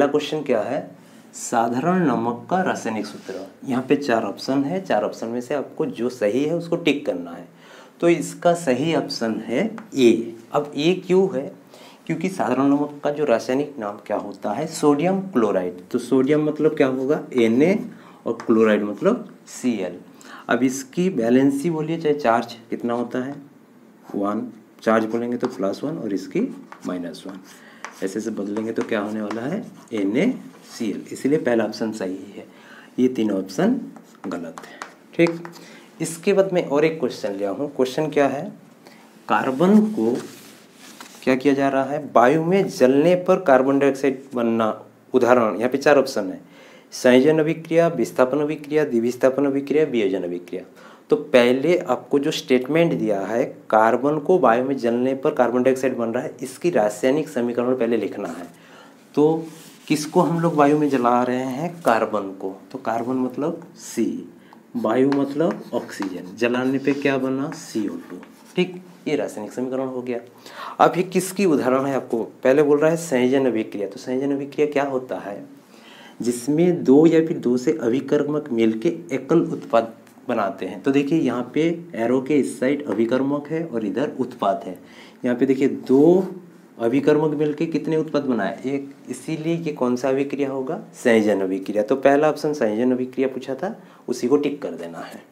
पहला क्वेश्चन क्या है? साधारण नमक का रासायनिक सूत्र। यहाँ पे चार ऑप्शन है। चार ऑप्शन में से आपको जो सही है, उसको टिक करना है। तो इसका सही ऑप्शन है ए अब ए क्यों है? क्योंकि साधारण नमक का जो रासायनिक नाम क्या होता है? सोडियम क्लोराइड तो सोडियम मतलब क्या होगा? एन और क्लोराइड मतलब सी अब इसकी बैलेंसी बोलिए, चाहे चार्ज कितना होता है? वन चार्ज बोलेंगे तो प्लस वन और इसकी माइनस वन ऐसे से बदलेंगे तो क्या होने वाला है? एन ए सी एल इसीलिए पहला ऑप्शन सही है। ये तीनों ऑप्शन गलत है। ठीक? इसके बाद मैं और एक क्वेश्चन लिया हूँ। क्वेश्चन क्या है? कार्बन को क्या किया जा रहा है? वायु में जलने पर कार्बन डाइऑक्साइड बनना उदाहरण, यहाँ पे चार ऑप्शन है। संयोजन अभिक्रिया, विस्थापन अभिक्रिया, द्विविस्थापन अभिक्रिया, वियोजन अभिक्रिया। तो पहले आपको जो स्टेटमेंट दिया है कार्बन को वायु में जलने पर कार्बन डाइऑक्साइड बन रहा है, इसकी रासायनिक समीकरण पहले लिखना है। तो किसको हम लोग वायु में जला रहे हैं? कार्बन को। तो कार्बन मतलब सी वायु मतलब ऑक्सीजन जलाने पे क्या बना? सी ओ टू ठीक, ये रासायनिक समीकरण हो गया। अब ये किसकी उदाहरण है आपको? पहले बोल रहा है संयोजन अभिक्रिया। तो संयोजन अभिक्रिया क्या होता है? जिसमें दो या फिर दो से अभिकर्मक मिलके एकल उत्पाद बनाते हैं। तो देखिए, यहाँ पे एरो के इस साइड अभिकर्मक है और इधर उत्पाद है। यहाँ पे देखिए, दो अभिकर्मक मिलके कितने उत्पाद बनाए? एक इसीलिए ये कौन सा अभिक्रिया होगा? संयोजन अभिक्रिया। तो पहला ऑप्शन संयोजन अभिक्रिया पूछा था, उसी को टिक कर देना है।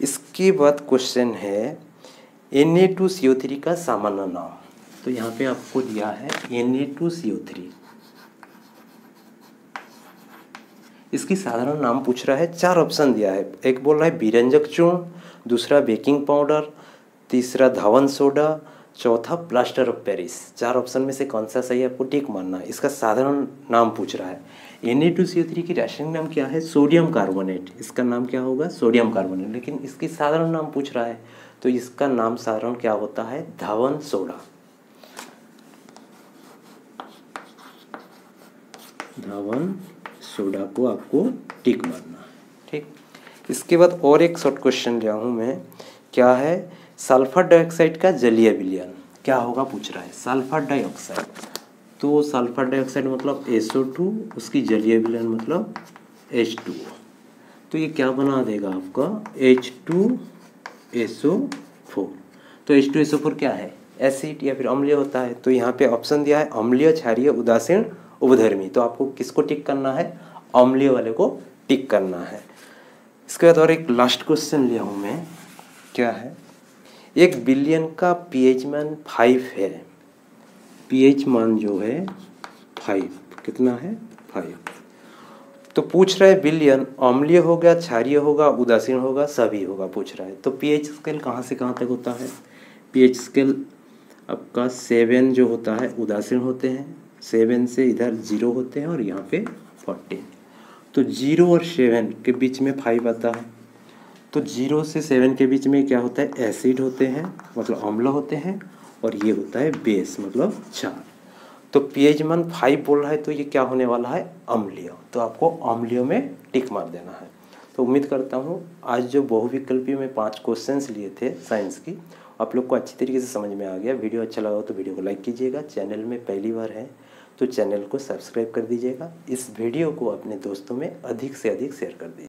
इसके बाद क्वेश्चन है N A two C O three का सामान्य नाम। तो यहाँ पे आपको दिया है N A two C O three इसकी साधारण नाम पूछ रहा है, चार ऑप्शन दिया है। एक बोल रहा है, बीरंजक चूर्ण, दूसरा बेकिंग पाउडर तीसरा धावन सोडा चौथा प्लास्टर ऑफ़ पेरिस चार ऑप्शन में से कौन सा सही है, आपको टिक मानना है। इसका साधारण नाम पूछ रहा है। N A two C three की रासायनिक नाम क्या है? सोडियम कार्बोनेट इसका नाम क्या होगा? सोडियम कार्बोनेट लेकिन इसकी साधारण नाम पूछ रहा है तो इसका नाम साधारण क्या होता है? धावन सोडा धावन सोडा को आपको टिक मारना। है ठीक। इसके बाद और एक शॉर्ट क्वेश्चन लिया हूँ मैं। क्या है सल्फ़र डाइऑक्साइड का जलीय विलयन क्या होगा पूछ रहा है। Sulphur dioxide. तो सल्फ़र डाइऑक्साइड मतलब टू उसकी जलीय विलयन मतलब एच टू तो ये क्या बना देगा आपका? एच टू एसओ फोर तो एच टू एसओ फोर क्या है? एसिड या फिर अम्लीय होता है। तो यहाँ पे ऑप्शन दिया है अम्लीय क्षारीय उदासीन उपधर्मी तो आपको किसको टिक करना है? अम्लीय वाले को टिक करना है। इसके बाद और एक लास्ट क्वेश्चन लिया हूँ मैं। क्या है? एक बिलियन का पीएच मान फाइव है। पीएच मान जो है फाइव कितना है? फाइव तो पूछ रहा है बिलियन अम्लीय होगा, क्षारीय होगा, उदासीन होगा, सभी होगा, पूछ रहा है। तो पीएच स्केल कहाँ से कहाँ तक होता है? पीएच स्केल आपका सेवन जो होता है, उदासीन होते हैं। सेवन से इधर ज़ीरो होते हैं और यहाँ पे फोर्टीन तो ज़ीरो और सेवन के बीच में फाइव आता है। तो ज़ीरो से सेवन के बीच में क्या होता है? एसिड होते हैं मतलब अम्ल होते हैं और ये होता है बेस मतलब क्षार। तो पीएच मान फाइव बोल रहा है तो ये क्या होने वाला है? अम्लीय। तो आपको अम्लीय में टिक मार देना है। तो उम्मीद करता हूँ, आज जो बहुविकल्पी में पाँच क्वेश्चंस लिए थे साइंस की आप लोग को अच्छी तरीके से समझ में आ गया। वीडियो अच्छा लगा हो तो वीडियो को लाइक कीजिएगा। चैनल में पहली बार है तो चैनल को सब्सक्राइब कर दीजिएगा। इस वीडियो को अपने दोस्तों में अधिक से अधिक शेयर कर दीजिए।